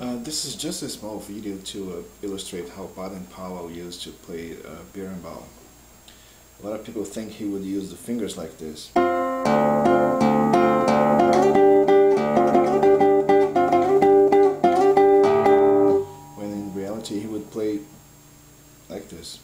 Uh, this is just a small video to uh, illustrate how Baden Powell used to play uh, Berimbau. A lot of people think he would use the fingers like this. When in reality he would play like this.